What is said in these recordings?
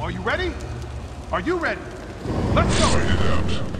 Are you ready? Are you ready? Let's go!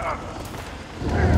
Ah.